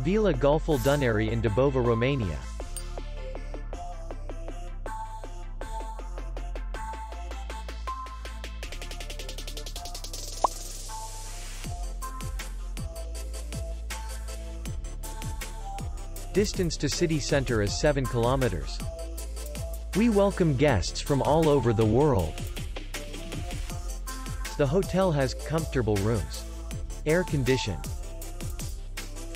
Vila Golful Dunarii in Dubova, Romania. Distance to city center is 7 kilometers. We welcome guests from all over the world. The hotel has comfortable rooms, air condition,